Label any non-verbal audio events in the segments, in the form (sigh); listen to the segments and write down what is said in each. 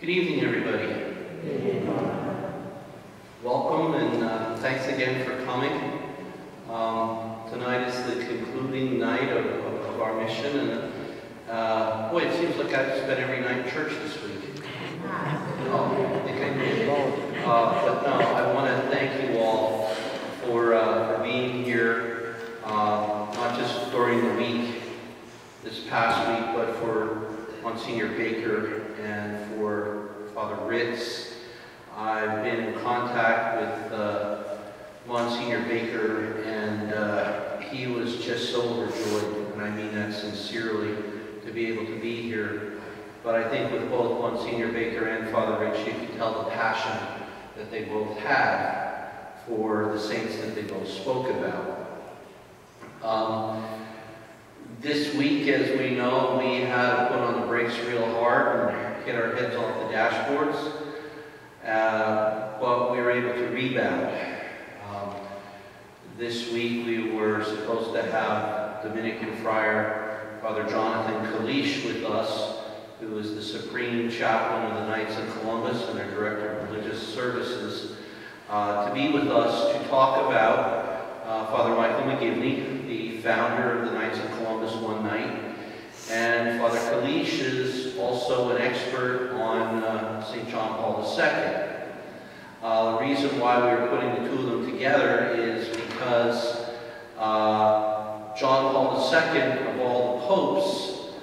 Good evening, everybody. Welcome and uh, thanks again for coming. Um, tonight is the concluding night of, of, of our mission, and uh, boy, it seems like I've spent every night in church this week. I think I did. Uh, but no, I want to thank you all for, uh, for being here, uh, not just during the week, this past week, but for Monsignor Baker and for Father Ritz. I've been in contact with uh, Monsignor Baker, and uh, he was just so overjoyed, and I mean that sincerely, to be able to be here. But I think with both Monsignor Baker and Father Ritz, you can tell the passion that they both had for the saints that they both spoke about. Um, this week, as we know, we to put on the brakes real hard hit our heads off the dashboards, uh, but we were able to rebound. Um, this week we were supposed to have Dominican friar Father Jonathan Kalish with us, who is the Supreme Chaplain of the Knights of Columbus and their Director of Religious Services, uh, to be with us to talk about uh, Father Michael McGivney, the founder of the Knights of Columbus one night. And Father Kalish is also an expert on uh, St. John Paul II. Uh, the reason why we are putting the two of them together is because uh, John Paul II, of all the popes,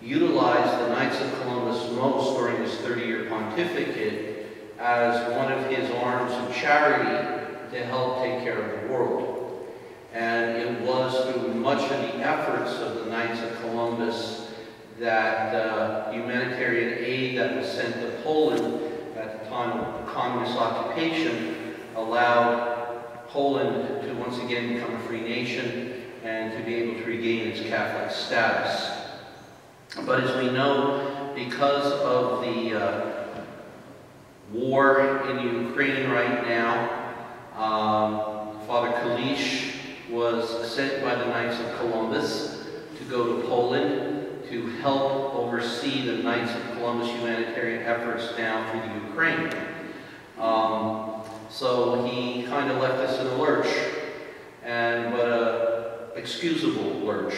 utilized the Knights of Columbus most during his 30-year pontificate as one of his arms of charity to help take care of the world. And it was through much of the efforts of the Knights of Columbus that uh, that was sent to Poland at the time of communist occupation allowed Poland to once again become a free nation and to be able to regain its Catholic status. But as we know, because of the uh, war in Ukraine right now, um, Father Kalish was sent by the Knights of Columbus to go to Poland to help oversee the Knights of Columbus humanitarian efforts down through the Ukraine. Um, so he kind of left us in a lurch, and but a excusable lurch.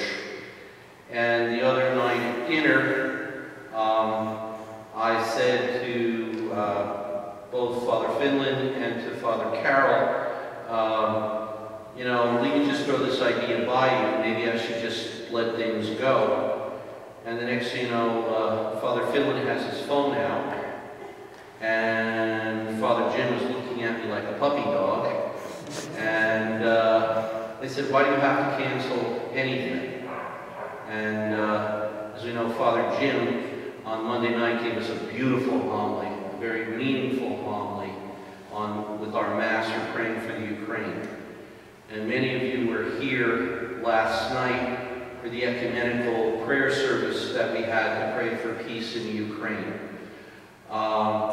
And the other night at dinner, um, I said to uh, both Father Finlan and to Father Carroll, um, you know, let me just throw this idea by you. Maybe I should just let things go. And the next thing you know, uh, Father Finlan has his phone out, and Father Jim was looking at me like a puppy dog. And uh, they said, why do you have to cancel anything? And uh, as we know, Father Jim on Monday night gave us a beautiful homily, a very meaningful homily on with our Mass for praying for the Ukraine. And many of you were here last night for the ecumenical prayer service that we had to pray for peace in Ukraine. Um,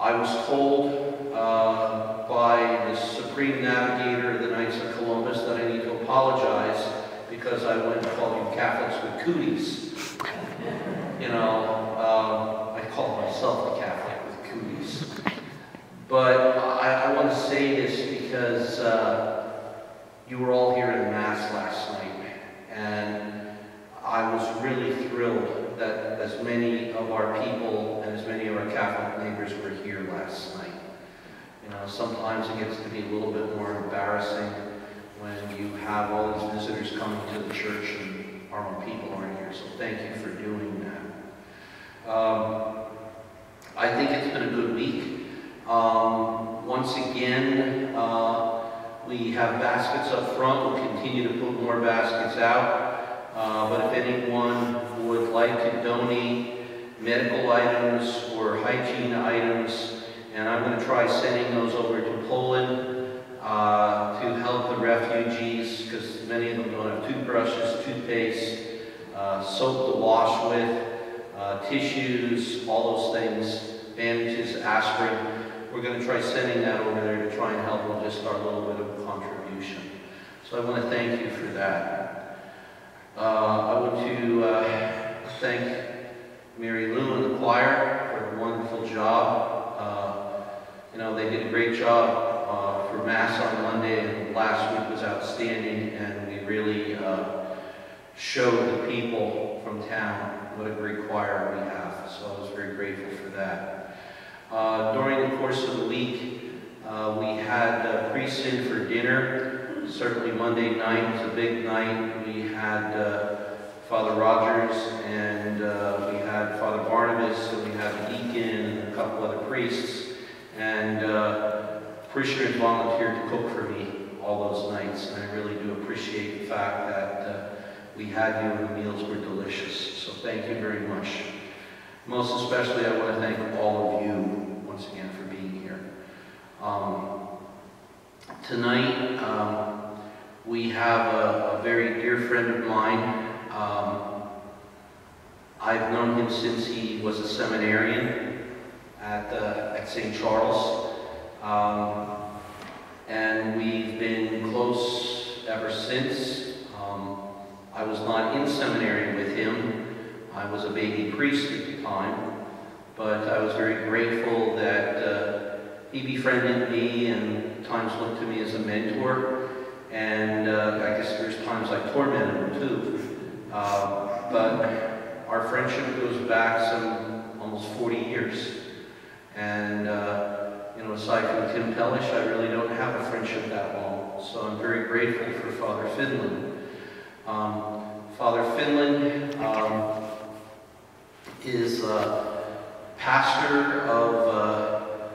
I was told uh, by the Supreme Navigator of the Knights of Columbus that I need to apologize because I went you Catholics with cooties. You know, um, I call myself a Catholic with cooties. But I, I want to say this because uh, you were all here in Mass last night, and I was really thrilled that as many of our people and as many of our Catholic neighbors were here last night. You know, sometimes it gets to be a little bit more embarrassing when you have all these visitors coming to the church and our own people aren't here. So thank you for doing that. Um, I think it's been a good week. Um, once again, uh, we have baskets up front. We'll continue to put more baskets out. Uh, but if anyone would like to donate medical items or hygiene items, and I'm going to try sending those over to Poland uh, to help the refugees because many of them don't have toothbrushes, toothpaste, uh, soap to wash with, uh, tissues, all those things, bandages, aspirin. We're going to try sending that over there to try and help with just our little bit of contribution. So I want to thank you for that. Uh, I want to uh, thank Mary Lou and the choir for a wonderful job. Uh, you know, they did a great job uh, for Mass on Monday, and last week was outstanding, and we really uh, showed the people from town what a great choir we have. So I was very grateful for that. Uh, during the course of the week, uh, we had uh, priests in for dinner. Certainly Monday night was a big night. We had uh, Father Rogers and uh, we had Father Barnabas and we had a deacon and a couple other priests. And uh, parishioners volunteered to cook for me all those nights. And I really do appreciate the fact that uh, we had you and the meals were delicious. So thank you very much. Most especially, I want to thank all of you once again for being here. Um, tonight, um, we have a, a, very dear friend of mine. Um, I've known him since he was a seminarian at, uh, at St. Charles. Um, and we've been close ever since. Um, I was not in seminary with him. I was a baby priest at the time. But I was very grateful that uh, he befriended me and times looked to me as a mentor. And uh, I guess there's times I tormented him too. Uh, but our friendship goes back some almost 40 years. And, uh, you know, aside from Tim Pellish, I really don't have a friendship that long. So I'm very grateful for Father Finlan. Um, Father Finlan um, is uh, pastor of uh,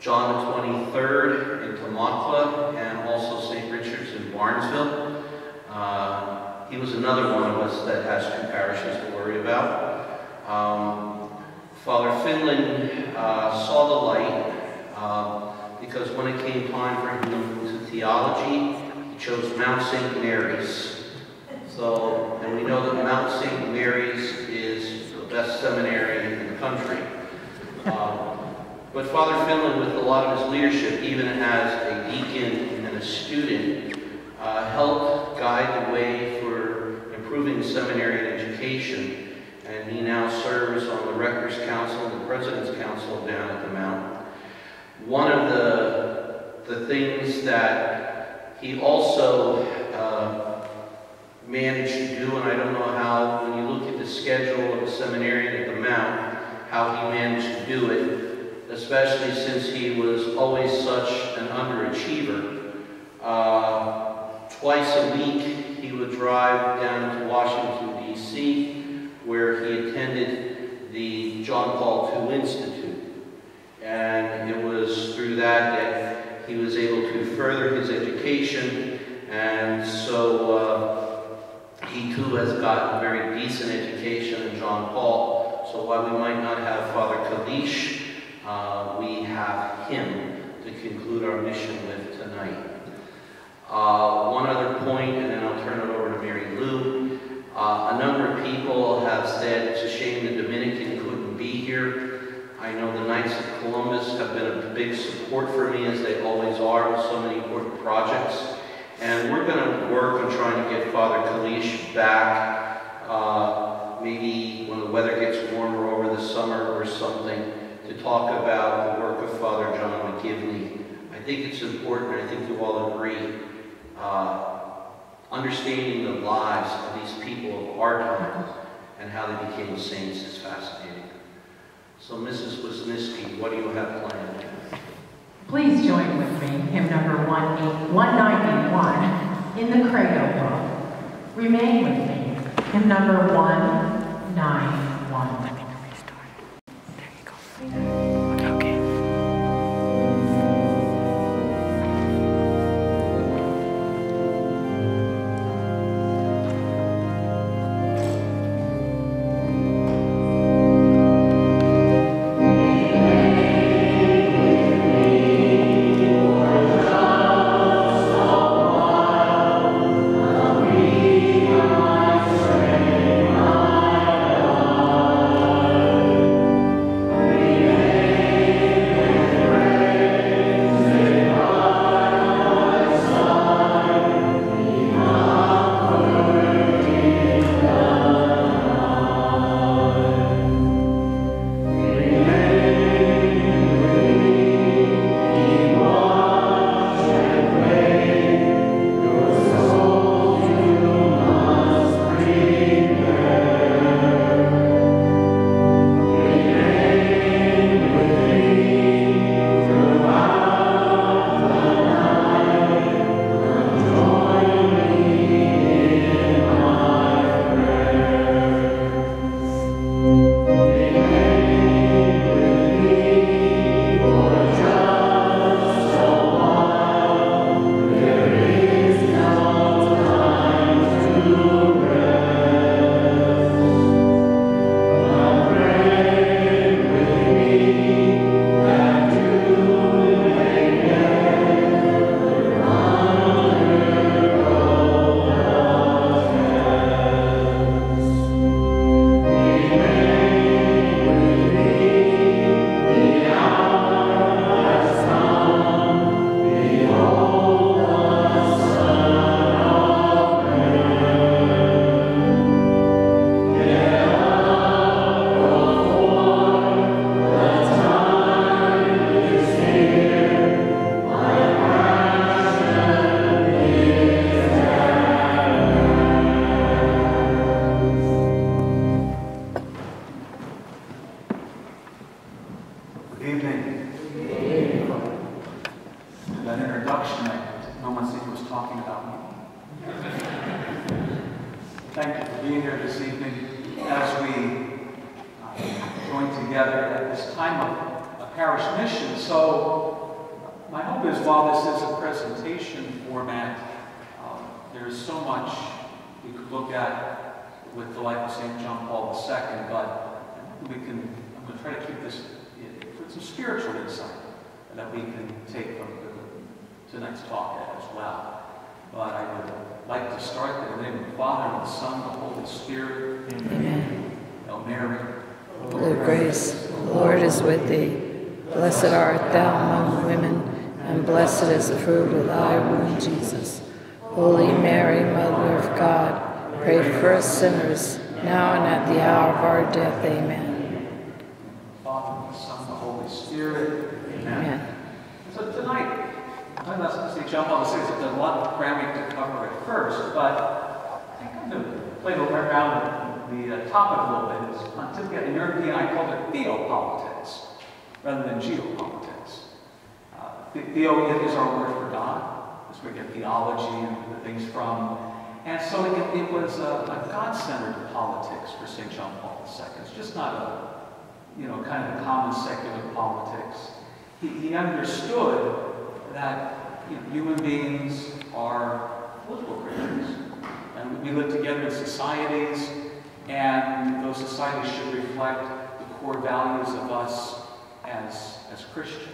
John the 23rd in Tamaqua, and also St. Richard's in Barnesville. Uh, he was another one of us that has two parishes to worry about. Um, Father Finlan uh, saw the light uh, because when it came time for him to theology, he chose Mount St. Mary's. So, and we know that Mount St. Mary's best seminary in the country. Um, but Father Finlan, with a lot of his leadership, even as a deacon and a student, uh, helped guide the way for improving seminary education. And he now serves on the Rector's Council and the President's Council down at the Mount. One of the, the things that he also uh, managed to do, and I don't know how, when you look at the schedule of a seminarian at the Mount, how he managed to do it, especially since he was always such an underachiever. Uh, twice a week, he would drive down to Washington, D.C., where he attended the John Paul II Institute. And it was through that that he was able to further his education. And so uh, he too has gotten a very decent education in John Paul. So while we might not have Father Kalish uh, we have him to conclude our mission with tonight. Uh, one other point, and then I'll turn it over to Mary Lou. Uh, a number of people have said it's a shame the Dominican couldn't be here. I know the Knights of Columbus have been a big support for me, as they always are, with so many important projects. And we're going to work on trying to get Father Kalish back, uh, maybe when the weather gets warmer over the summer or something to talk about the work of Father John McGivney. I think it's important, I think you all agree, uh, understanding the lives of these people of our time and how they became saints is fascinating. So Mrs. Wisniewski, what do you have planned? Please join with me, hymn number 191 in the Credo book. Remain with me, hymn number 191. Grace, the Lord is with thee. Blessed art thou among women, and blessed is the fruit of thy womb, Jesus. Holy Mary, Mother of God, pray for us sinners, now and at the hour of our death. Amen. Father, the Son, the Holy Spirit. Amen. Amen. So tonight, I'm not going to say John Paul II, there's a lot of cramming to cover at first, but I think kind of played around the uh, topic a little bit. In European, I called it theopolitics rather than geopolitics. Uh, the- theo is our word for God. That's where we get theology and the things from. And so it, it was a, a God-centered politics for St. John Paul II. It's just not a, you know, kind of a common secular politics. He, he understood that you know, human beings are political creatures. And we live together in societies, and those societies should reflect the core values of us as, as Christians.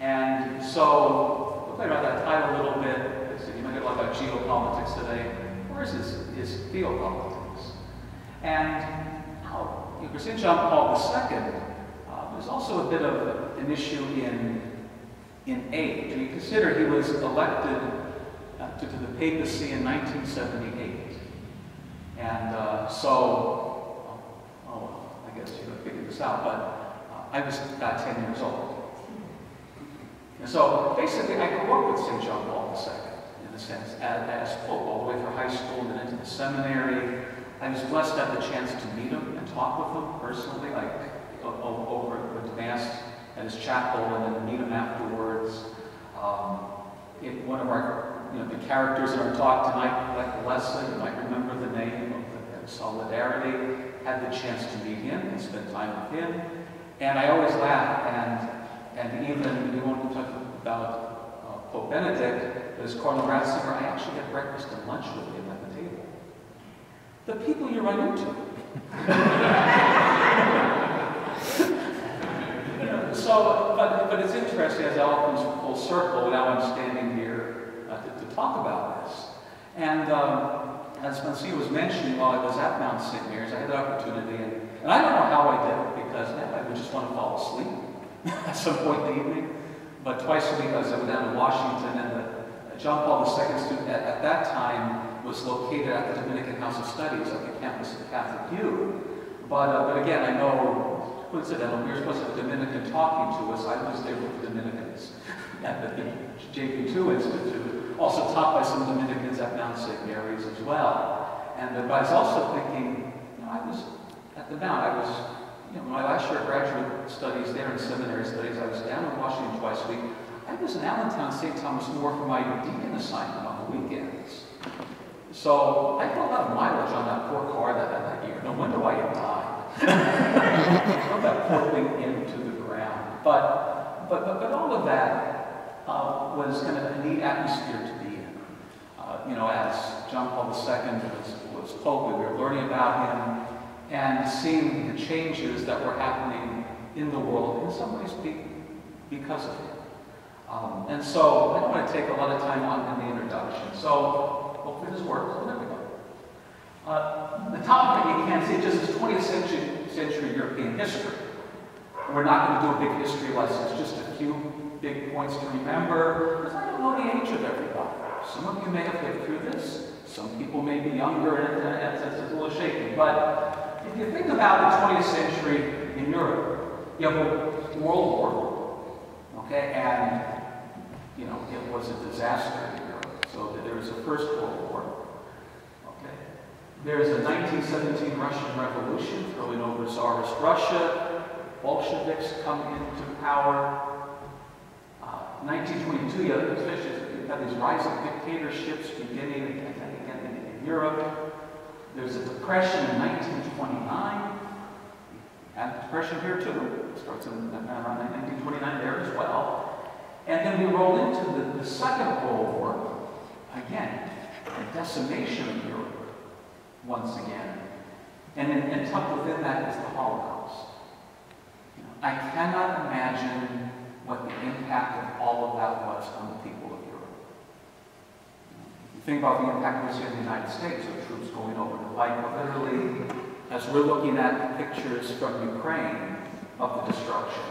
And so, we'll play around that title a little bit. So you might get a lot about geopolitics today. Where's his, his theopolitics? And how, you know, St. John Paul II uh, was also a bit of an issue in, in age. When you consider he was elected uh, to, to the papacy in 1978. And uh, so, oh, well, I guess you know, figure this out, but uh, I was about 10 years old. And so basically, I grew up with St. John Paul II, in a sense, as, Pope, all the way through high school and then into the seminary. I was blessed to have the chance to meet him and talk with him personally, like over with Mass at his chapel and then meet him afterwards. Um, one of our, you know, the characters in our talk tonight, like Leslie, you might remember Solidarity, had the chance to meet him and spend time with him. And I always laugh, and and even, we won't talk about uh, Pope Benedict, but as Cardinal Ratzinger, I actually had breakfast and lunch with him at the table. The people you run into. (laughs) So, but, but it's interesting as it all comes full circle. Now I'm standing here uh, to, to talk about this. And um, as Monsignor was mentioning while I was at Mount St. Mary's, I had the opportunity, and, and I don't know how I did it because I would just want to fall asleep (laughs) at some point in the evening. But twice a week I was down to Washington, and the, John Paul II student at, at that time was located at the Dominican House of Studies at the campus of Catholic U. But, uh, but again, I know, coincidental, we were supposed to have a Dominican talking to us. I was there with the Dominicans (laughs) at the JP2 Institute, also taught by some Dominicans at Mount St. Mary's as well. And but I was also thinking, you know, I was at the Mount, I was, you know, my last year of graduate studies there in seminary studies, I was down in Washington twice a week. I was in Allentown, St. Thomas More for my deacon assignment on the weekends. So I put a lot of mileage on that poor car that, that year. No wonder why it died. (laughs) Drove that poor thing into the ground. But, but, but, but all of that uh, was kind of a neat atmosphere to be in. Uh, you know, as John Paul II was, was Pope, we were learning about him and seeing the changes that were happening in the world, in some ways be, because of him. Um, and so I don't want to take a lot of time on in the introduction. So hopefully this works. There we go. Uh, the topic you can't see just is 20th century, century European history. We're not going to do a big history lesson. It's just a few big points to remember because I don't know the age of everybody. Some of you may have lived through this. Some people may be younger and, and, and it's a little shaky. But if you think about the 20th century in Europe, you have a World War, okay, and you know it was a disaster in Europe. So there was the First World War, okay. There's a 1917 Russian Revolution throwing over Tsarist Russia. Bolsheviks come into power. Uh, 1922, you have, especially you have these rise of dictatorships beginning again again in, Europe. There's a depression in 1929. And depression here too. It starts in around 1929 there as well. And then we roll into the, the Second World War. Again, a decimation of Europe once again. And, and tucked within that is the Holocaust. You know, I cannot imagine what the impact of all of that was on the people of Europe. You think about the impact we see in the United States of troops going over to fight, literally, as we're looking at pictures from Ukraine of the destruction,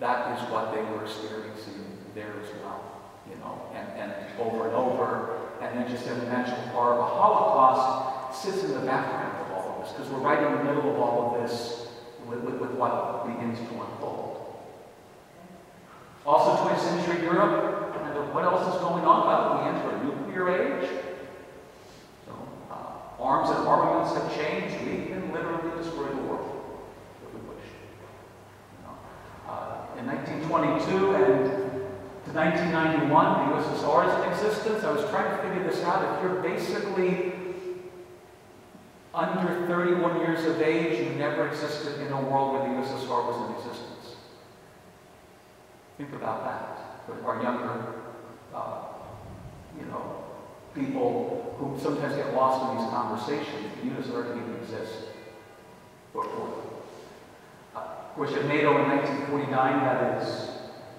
that is what they were experiencing there as well, you know, and, and over and over. And then just an eventual of the Holocaust sits in the background of all of this, because we're right in the middle of all of this with, with, with what begins to unfold. Also, 20th century Europe, and what else is going on? Well, we enter a nuclear age. So, uh, arms and armaments have changed. We can literally destroy the world if we wish. You know, uh, in 1922 and to 1991, the USSR is in existence. I was trying to figure this out. If you're basically under 31 years of age, you never existed in a world where the USSR was in existence. Think about that. For our younger, uh, you know, people who sometimes get lost in these conversations, the USSR didn't even exist before. Uh, course, you NATO in 1949 that is,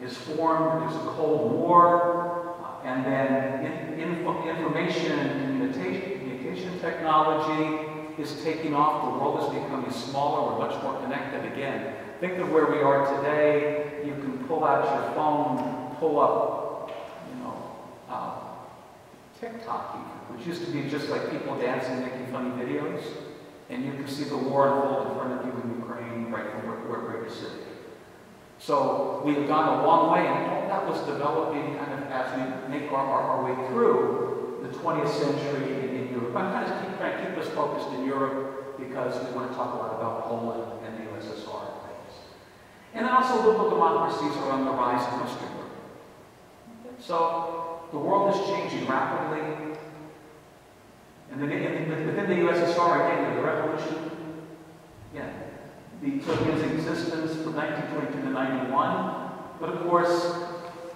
is formed. There's a Cold War. Uh, and then in, info, information and communication, communication technology is taking off. The world is becoming smaller. We're much more connected again. Think of where we are today. You can pull out your phone, pull up, you know, uh, TikTok, which used to be just like people dancing, making funny videos. And you can see the war unfold in front of you in Ukraine, right from where, where you're sitting. So we've gone a long way, and all that was developing kind of as we make our, our, our way through the 20th century in, in Europe. I'm kind of keep, trying to keep us focused in Europe because we want to talk a lot about Poland and the USSR and things. And also liberal democracies are on the rise in Western Europe. So the world is changing rapidly. And within the USSR, again, the revolution, yeah, the took into existence from 1922 to 91. But of course,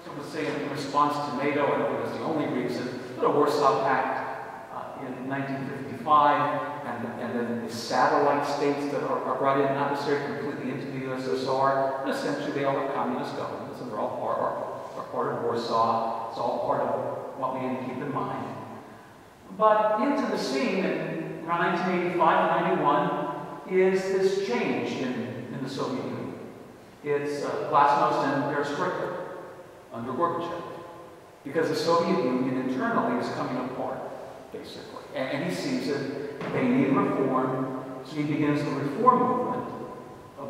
some would say in response to NATO, I don't think that's the only reason, the Warsaw Pact uh, in 1955, and, and then the satellite states that are, are brought in, not necessarily completely USSR, but essentially they all have communist governments, and they're all part, are, are part of Warsaw. It's all part of what we need to keep in mind. But into the scene in around 1985 and 91 is this change in, in the Soviet Union. It's uh, glasnost and perestroika under Gorbachev. Because the Soviet Union internally is coming apart, basically. And, and he sees it, they need reform, so he begins the reform movement.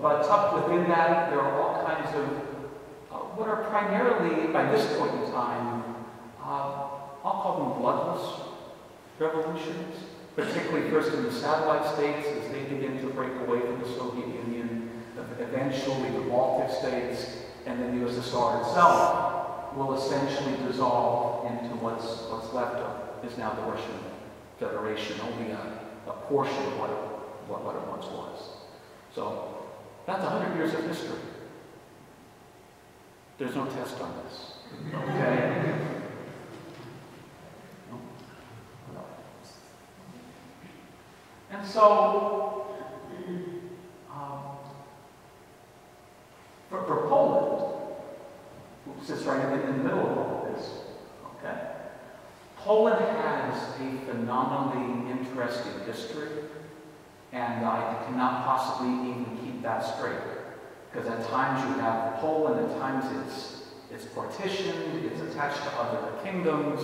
But tucked within that, there are all kinds of uh, what are primarily, by this point in time, uh, I'll call them bloodless revolutions, particularly first in the satellite states as they begin to break away from the Soviet Union, eventually the Baltic states, and then the USSR itself will essentially dissolve into what's, what's left of is now the Russian Federation, only a, a portion of what it, what, what it once was. So that's 100 years of history. There's no test on this. Okay? And so, um, for, for Poland, who sits right in, in the middle of all of this, okay, Poland has a phenomenally interesting history, and I cannot possibly even keep that straight. Because at times you have Poland, at times it's, it's partitioned, it's attached to other kingdoms.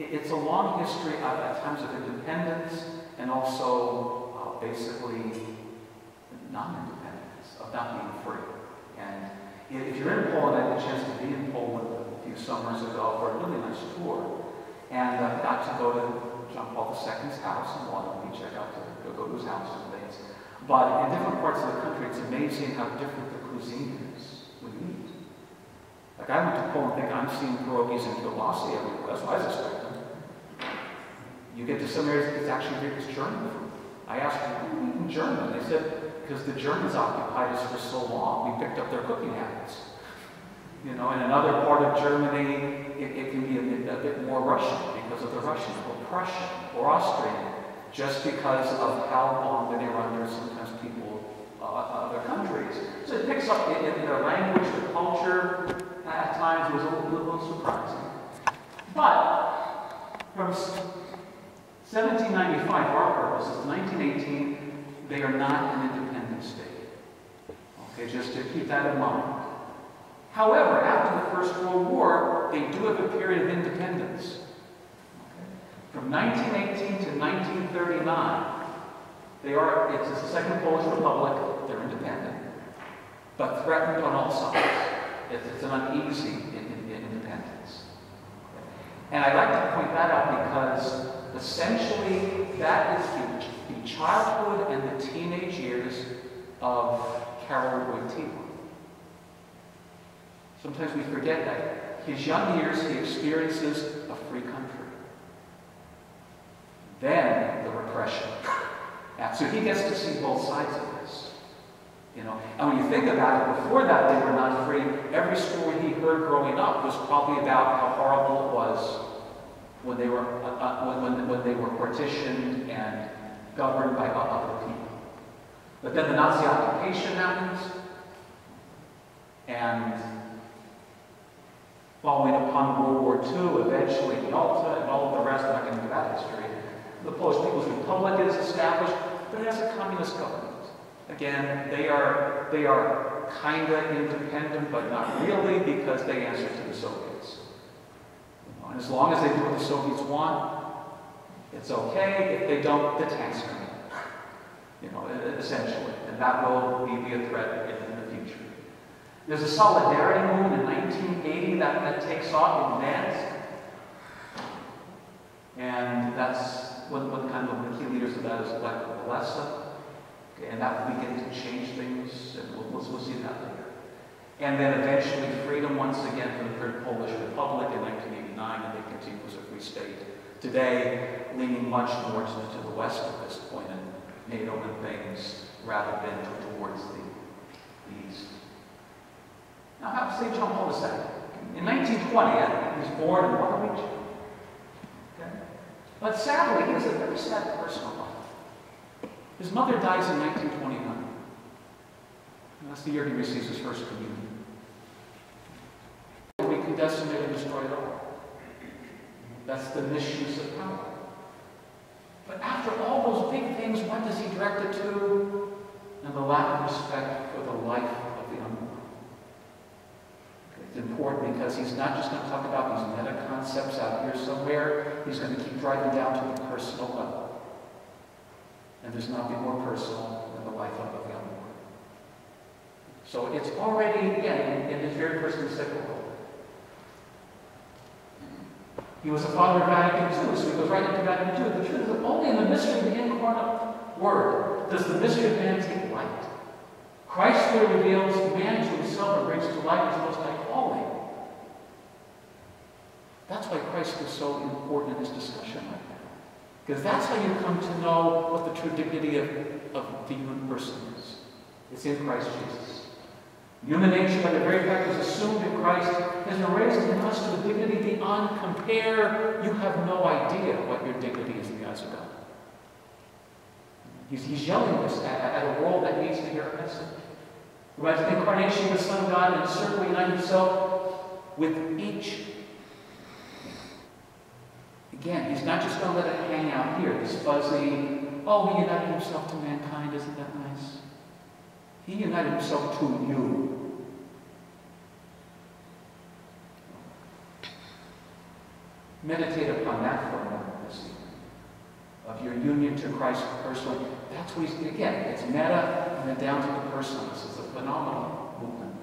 It, it's a long history of, at times of independence, and also uh, basically non-independence, of not being free. And if you're in Poland, I had the chance to be in Poland a few summers ago for a really nice tour. And I got to go to John Paul II's house and in London. We check out to go, to his house and things. But in different parts of the country, it's amazing how different the cuisine is when you eat. Like I went to Poland thinking I'm seeing pierogies and kielbasa everywhere. That's what I was. You get to some areas, it's actually it's German food. I asked why do you eat German? They said, because the Germans occupied us for so long, we picked up their cooking habits. You know, in another part of Germany, it, it can be a bit, a bit more Russian because of the Russians, or Prussian, or Austrian, just because of how long they've been under sometimes people uh, other countries. So it picks up in, in their language, their culture. At times, it was a little, little surprising. But from 1795, for our purposes, 1918, they are not an independent state. Okay, just to keep that in mind. However, after the First World War, they do have a period of independence. From 1918 to 1939, they are, it's the Second Polish Republic, they're independent, but threatened on all sides. It's, it's an uneasy in, in, in independence. And I'd like to point that out because essentially that is the, the childhood and the teenage years of Karol Wojtyla. Sometimes we forget that. His young years, he experiences a free country. Then the repression. So he gets to see both sides of this. You know, and when you think about it, before that they were not free. Every story he heard growing up was probably about how horrible it was when they were uh, uh, when, when, they were partitioned and governed by other people. But then the Nazi occupation happens, and following upon World War II, eventually Yalta and all of the rest, I'm not going into that history, the Polish People's Republic is established, but it has a communist government. Again, they are, they are kind of independent, but not really, because they answer to the Soviets. And as long as they do what the Soviets want, it's okay. If they don't, the tanks come in. You know, essentially. And that will be a threat in, the future. There's a solidarity movement in 1980 that, that takes off in Gdansk. And that's one, one kind of the key leaders of that is Lech Walesa. Okay, and that will begin to change things, and we'll, we'll, we'll see that later. And then eventually freedom once again for the Third Polish Republic in 1989, and they continue as a free state. Today, leaning much more to, to the west at this point, and NATO and things, rather than towards the, the east. Now, how St. John Paul II? In 1920, he was born in Wadowice. But sadly, he was a very sad personal life. His mother dies in 1929. And that's the year he receives his first communion. We can decimate and destroy it all. That's the misuse of power. But after all those big things, what does he direct it to? And the lack of respect for the life of the unborn. It's important because he's not just going to talk about these meta concepts out here somewhere. He's going to keep driving down to the personal level. And there's nothing more personal than the life of the unborn. So it's already, again, in, his very first encyclical. He was a father of Vatican II, so he goes right into Vatican II. The truth is that only in the mystery of the incarnate Word does the mystery of man take light. Christ clearly reveals man to himself and brings to light his most high calling. That's why Christ is so important in this discussion right now. Because that's how you come to know what the true dignity of, of the human person is. It's in Christ Jesus. Human nature, by the very fact is assumed in Christ, has raised in us to a dignity beyond compare. You have no idea what your dignity is in the eyes of God. He's, he's yelling this at, at, a world that needs to hear a message. Who has the incarnation of the Son of God and certainly unite himself with each. Again, he's not just going to let it hang out here, this fuzzy, oh, he united himself to mankind, isn't that nice? He united himself to you. Meditate upon that for a moment this evening. Of your union to Christ personally. That's what he's, again, it's meta and then down to the personal. This is a phenomenal movement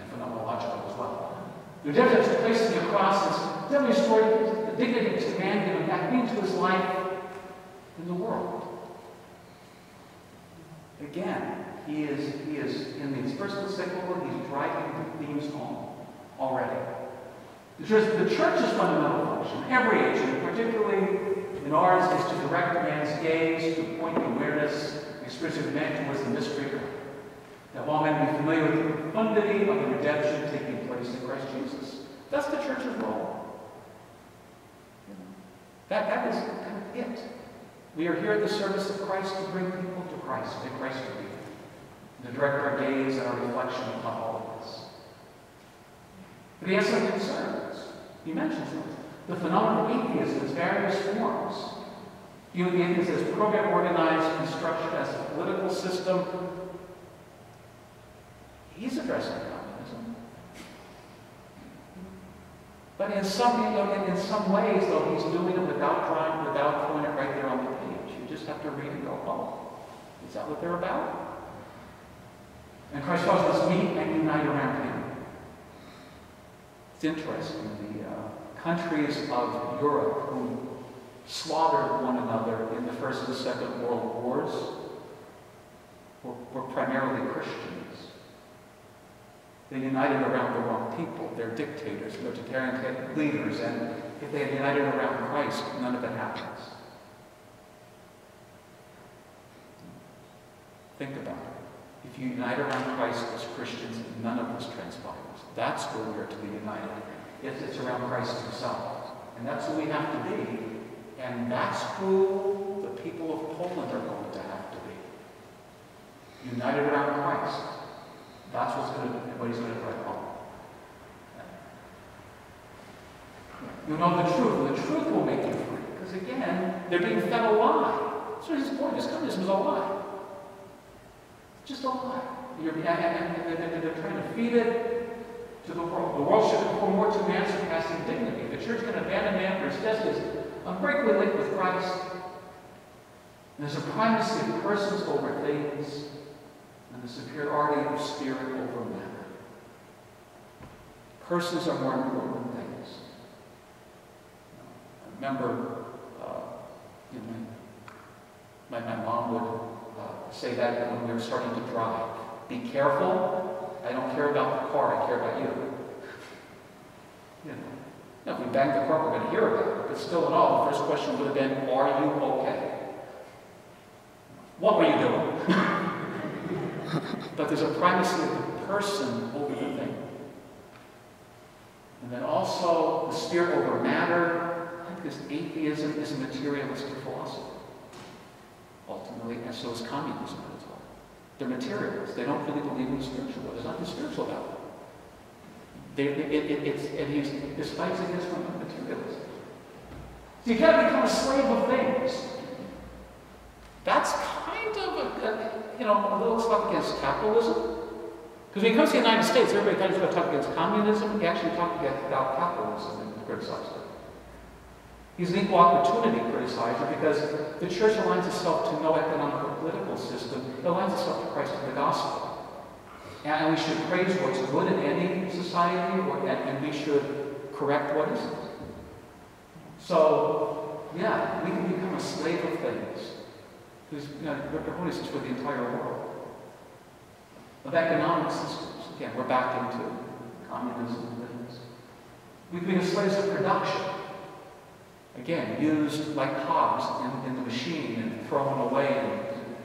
and phenomenological as well. The difference is placing the cross is definitely the dignity to man given back into his life in the world. Again, he is, he is in these first encyclical, he's driving the themes home already. The church, the church's fundamental function, every age, and particularly in ours is to direct man's gaze, to point awareness, experience of man towards the mystery of God. That all men be familiar with the profundity of the redemption taking place in Christ Jesus. That's the church's role. That, that is it. We are here at the service of Christ to bring people to Christ, and Christ to people. To direct our gaze and our reflection upon all of this. But he has some concerns. He mentions them. The phenomenon of atheism, its various forms. Viewing atheism as program organized and construction, as a political system. He's addressing communism. But in some, you know, in, some ways, though, he's doing it without trying, without throwing it right there on the page. You just have to read and go, oh, is that what they're about? And Christ calls us meet and unite around him. It's interesting. The uh, countries of Europe who slaughtered one another in the First and Second World Wars were, were primarily Christians. They united around the wrong people. They're dictators, military leaders, and if they had united around Christ, none of it happens. Think about it. If you unite around Christ as Christians, none of this transpires. That's where we're to be united. It's, it's around Christ himself. And that's who we have to be. And that's who the people of Poland are going to have to be. United around Christ. That's what's going to, what he's going to bring home. You'll know the truth, and the truth will make you free. Because again, they're being fed a lie. What his point is. Communism is a lie. Just a lie. You're, and, and, and they're trying to feed it to the world. The world should conform more to man surpassing dignity. The church can abandon man for its destiny unbreakably linked with Christ. And there's a primacy of persons over things and the superiority of spirit over matter. Persons are more important than things. I remember uh, you know, my, my mom would uh, say that when we were starting to drive. Be careful. I don't care about the car, I care about you. You know. Now, if we bang the car, we're going to hear about it. But still in all, the first question would have been, are you okay? What were you doing? (laughs) but there's a primacy of the person over the thing. And then also the spirit over matter, because atheism is a materialistic philosophy. Ultimately, and so is communism as well. They're materialists. They don't really believe in the spiritual. There's nothing spiritual about it. They, it, it, it's, and he's, his fights against materialism. So you can't become a slave of things. That's kind of a, a you know, a little stuff against capitalism. Because when he comes to the United States, everybody tries to talk against communism. He actually talked about capitalism and criticized it. He's an equal opportunity criticizer because the church aligns itself to no economic or political system. It aligns itself to Christ and the gospel. And we should praise what's good in any society, or, and we should correct what isn't. So, yeah, we can become a slave of things. Because you know, Holiness is for the entire world. Of economic systems, again, we're back into communism and things. We can be slaves of production. Again, used like cogs in, in the machine and thrown away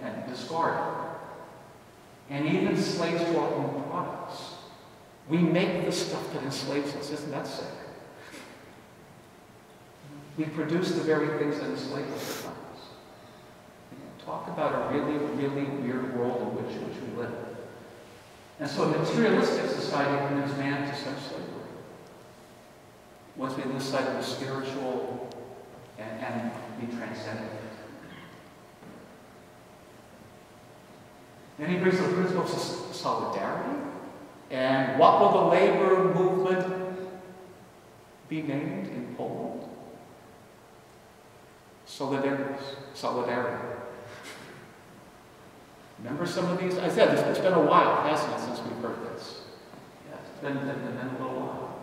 and, and discarded. And even slaves to our own products. We make the stuff that enslaves us. Isn't that sick? We produce the very things that enslave us. Talk about a really, really weird world in which, which we live. And so a materialistic society condemns man to such slavery. Once we lose sight of the spiritual and, and be transcendent. Then he brings the principle of solidarity. And what will the labor movement be named in Poland? Solidarity. Solidarity. Remember some of these? I said it's been a while, hasn't it, since we've heard this? Yeah, it's been, been, been a little while.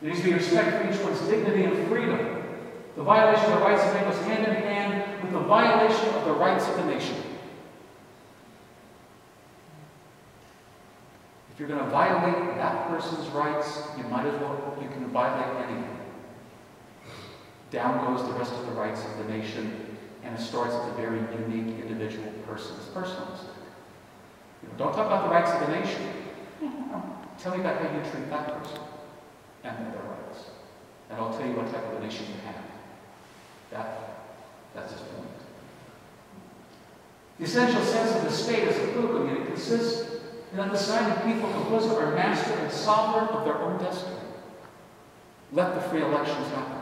There needs to be respect for each one's dignity and freedom. The violation of the rights of man goes hand in hand with the violation of the rights of the nation. If you're going to violate that person's rights, you might as well, you can violate anything. Down goes the rest of the rights of the of the nation, and it starts at a very unique individual person's personal know, don't talk about the rights of the nation. Tell me about how you treat that person and their rights. And I'll tell you what type of nation you have. That, that's his point. The essential sense of the state as a political unit consists in understanding people composed are master and sovereign of their own destiny. Let the free elections happen.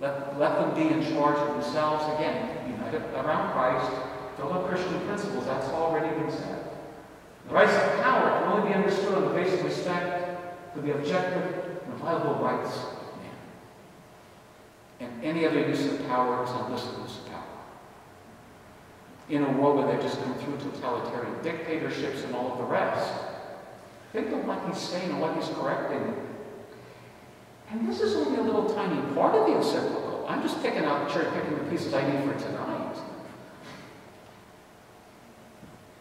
Let, let them be in charge of themselves. Again, united around Christ, with Christian principles. That's already been said. The rights of power can only be understood on the basis of respect for the objective and viable rights of man. And any other use of power is illicit use of power. In a world where they've just come through totalitarian dictatorships and all of the rest, think of what he's saying and what he's correcting and this is only a little tiny part of the encyclical. I'm just picking out, cherry picking the pieces I need for tonight.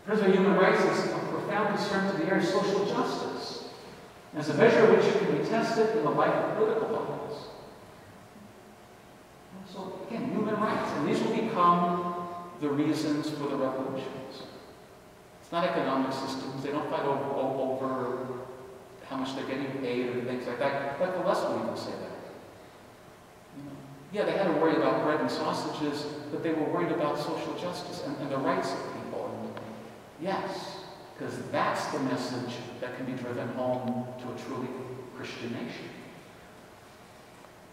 Of human rights is a profound concern to the area of social justice, as a measure which can be tested in the life of political violence. So again, human rights, and these will become the reasons for the revolutions. It's not economic systems. They don't fight over, over how much they're getting paid and things like that. But the less will even say that. You know, yeah, they had to worry about bread and sausages, but they were worried about social justice and, and the rights of people. And yes, because that's the message that can be driven home to a truly Christian nation.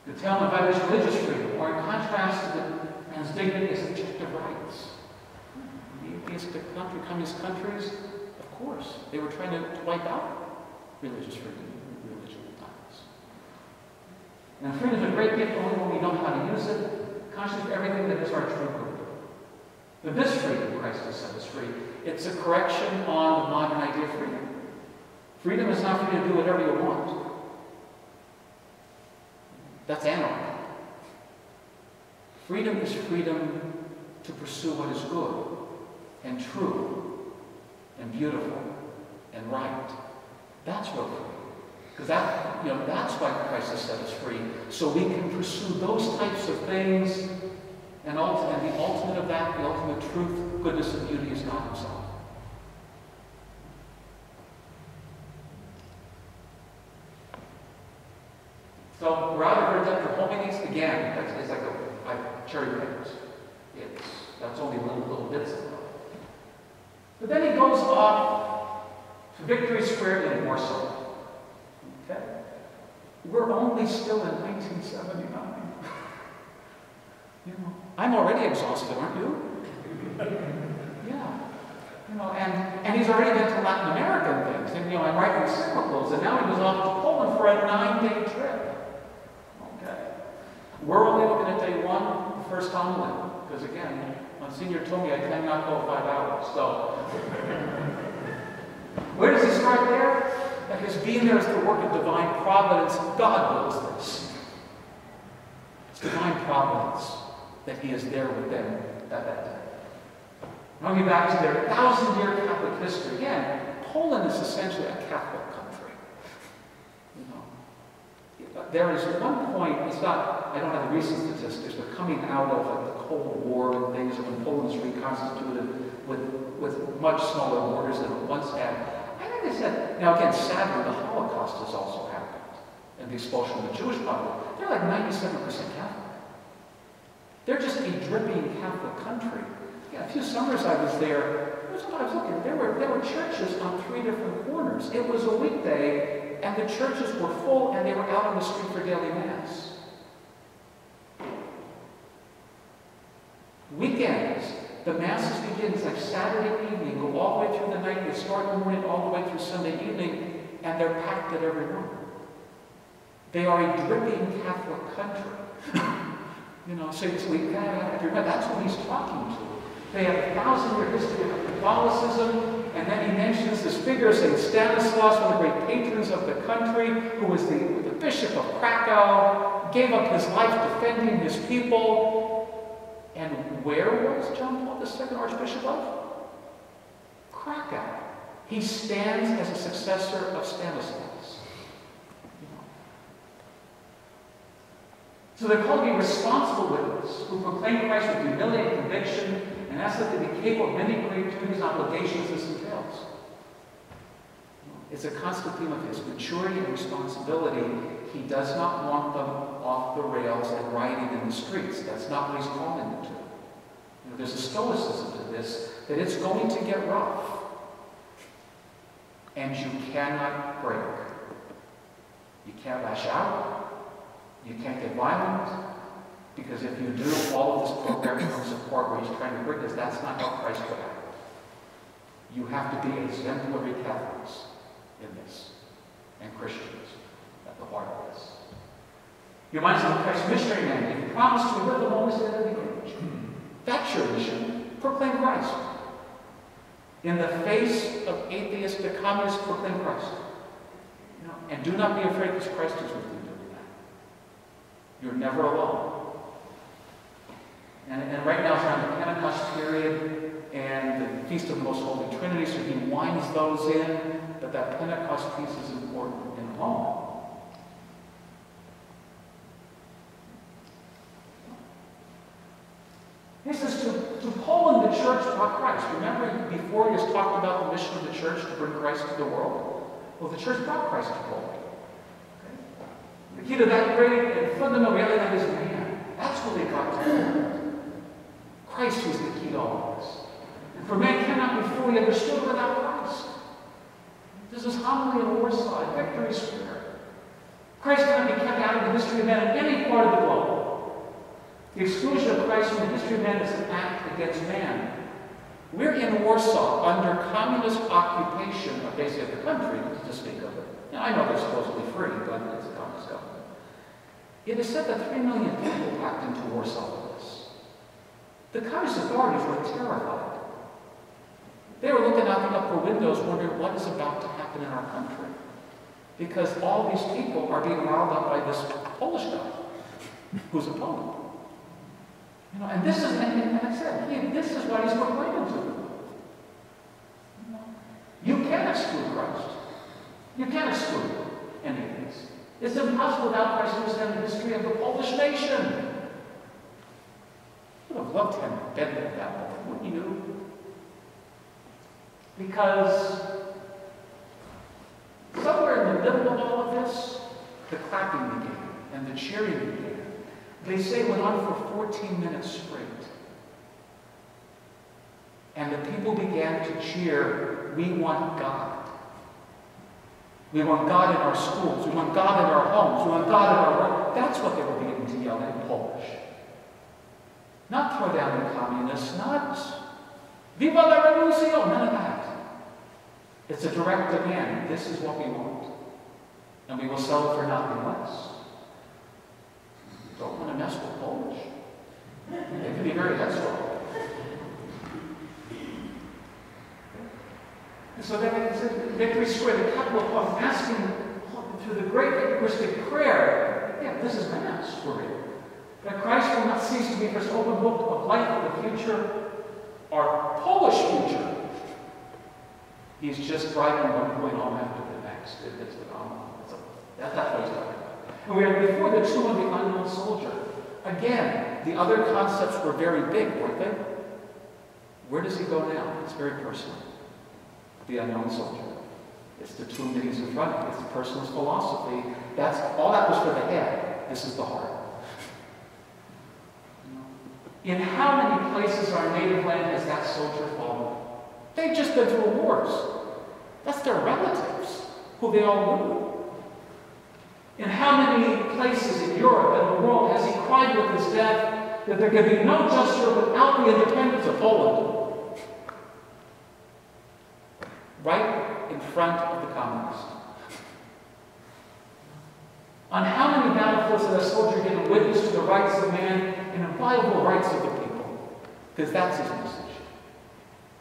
The tell about his religious freedom, or in contrast to the man's dignity as objective rights. Atheistic country, communist countries, of course, they were trying to wipe out religious freedom, religion times. Now, freedom is a great gift only when we know how to use it, conscious of everything that is our true good. But this freedom, Christ has set us free, it's a correction on the modern idea of freedom. Freedom is not freedom to do whatever you want. That's anarchy. Freedom is freedom to pursue what is good and true and beautiful and right. That's freedom. Because that, you know, that's why Christ has set us free. So we can pursue those types of things. And, ultimately, and the ultimate of that, the ultimate truth, goodness, and beauty is God Himself. So we're out of for hominies again. That's, it's like a cherry pickers. It's that's only little little bits of. But then he goes off Victory Square in Warsaw. Okay? We're only still in 1979. you know, I'm already exhausted, aren't you? yeah. You know, and, and he's already been to Latin American things. And, you know, I'm writing cyclicals, and now he goes off to Poland for a nine-day trip. Okay. We're only looking at day one, the first homily. Because, again, Monsignor told me I cannot go five hours. So... Start there? That his being there is the work of divine providence. God wills this. It's divine providence that he is there with them at that day. Now we back to their thousand-year Catholic history. Again, Poland is essentially a Catholic country. You know, there is one point, it's not, I don't have the recent statistics, but coming out of like, the Cold War and things, when Poland was reconstituted with, with much smaller borders than it once had, I said, now again, sadly, the Holocaust has also happened, and the expulsion of the Jewish population. They're like 97% Catholic. They're just a dripping Catholic country. Yeah, a few summers I was there, here's what I was looking. There were, there were churches on three different corners. It was a weekday, and the churches were full, and they were out on the street for daily mass. Weekends, the masses begin like Saturday evening, go all the way through the night. They start in the morning all the way through Sunday evening, and they're packed at every one. They are a dripping Catholic country. (laughs) you know, so, so that's what he's talking to. They have a thousand-year history of Catholicism, and then he mentions this figure, St. Stanislaus, one of the great patrons of the country, who was the, the bishop of Krakow, gave up his life defending his people, and where was John Paul II Archbishop of? Krakow. He stands as a successor of Stanislaus. So they're called to be responsible witnesses who proclaim Christ with humility and conviction and ask that they be capable of many great duties and obligations this entails. It's a constant theme of his maturity and responsibility. He does not want them off the rails and riding in the streets. That's not what he's calling them to. You know, there's a stoicism to this, that it's going to get rough. And you cannot break. You can't lash out. You can't get violent. Because if you do, all of this program comes apart where he's trying to bring us. That's not how Christ would act. You have to be exemplary Catholics in this, and Christians the this. You might say, Christ's missionary mandate, he promised to live the end of the age. That's your mission. Proclaim Christ. In the face of atheistic communists, proclaim Christ. You and do not be afraid because Christ is with you doing that. You're never alone. And, and right now it's around the Pentecost period and the Feast of the Most Holy Trinity, so he winds those in, but that Pentecost piece is important in a moment. He says, to, to Poland, the church brought Christ. Remember before he has talked about the mission of the church to bring Christ to the world? Well, the church brought Christ to Poland. Okay? The key to that great and fundamental reality is man. That's what they got to. Christ was the key to all this. And for man cannot be fully understood without Christ. This is homily in Warsaw, Victory Square. Christ cannot be kept out of the history of man in any part of the globe. The exclusion of Christ from the history of man is an act against man. We're in Warsaw under communist occupation of basically the country, to speak of it. Now, I know they're supposedly free, but it's a communist government. It is said that three million people packed into Warsaw this. The communist authorities were terrified. They were looking out the upper windows wondering what is about to happen in our country. Because all these people are being riled up by this Polish guy who's a Poland. You know, and this is, and, and I said, he, this is what he's proclaiming to them. You can't exclude Christ. You can't exclude any of these. It's impossible without Christ to understand the history of the Polish nation. would have loved him better at that moment, wouldn't you? Because somewhere in the middle of all of this, the clapping began and the cheering began. They say it went on for 14 minutes straight. And the people began to cheer, we want God. We want God in our schools. We want God in our homes. We want God in our work. That's what they were beginning to yell in Polish. Not throw down the communists, not Viva la Revolución, none of that. It's a direct demand. This is what we want. And we will sell it for nothing less. Don't want to mess with Polish. They can be very headstrong. And so then it's at Victory Square, the couple of Poland, asking through the great Eucharistic prayer, yeah, this is Mass for real. That Christ will not cease to be first open book of life of the future, our Polish future. He's just driving one point on after the next. It, it's the common. That's, that's what he's talking. And we are before the tomb of the unknown soldier. Again, the other concepts were very big, weren't they? Where does he go now? It's very personal. The unknown soldier. It's the tomb that he's in front of. It's the person's philosophy. That's all that was for the head. This is the heart. In how many places our native land has that soldier fallen? They've just been through wars. That's their relatives, who they all knew. In how many places in Europe and the world has he cried with his death that there can be no just Europe without the independence of Poland? Right in front of the communists. On how many battlefields has a soldier given witness to the rights of man and inviolable rights of the people? Because that's his message.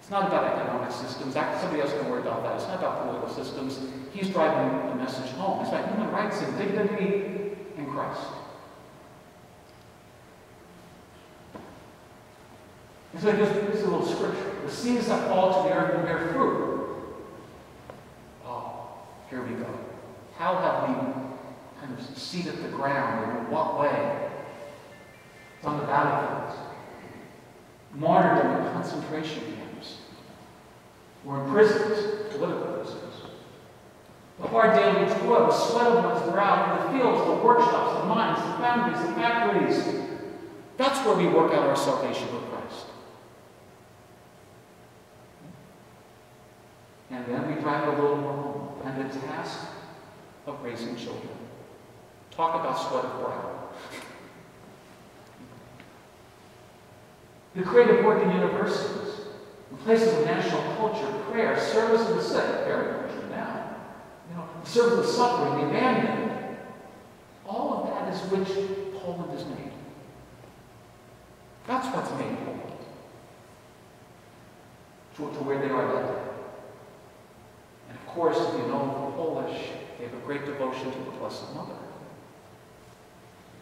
It's not about economic systems. Somebody else can worry about that. It's not about political systems. He's driving the message home. It's about human rights and dignity in Christ. And so just, this a little scripture. The seeds that fall to the earth and bear fruit. Oh, here we go. How have we kind of seeded the ground in what way? It's on the battlefields. Martyrdom and concentration in prisons, political prisons. The hard daily toil, the sweat of one's brow, in the fields, the workshops, the mines, the foundries, the factories. That's where we work out our salvation with Christ. And then we drive a little more home. And the task of raising children. Talk about sweat of brow. The creative work in universities, places of national culture, prayer, service of the sick, very now. You know, service of the suffering, the abandoned. All of that is which Poland is made. That's what's made Poland. To, to where they are today. And of course, if you know the Polish, they have a great devotion to the Blessed Mother.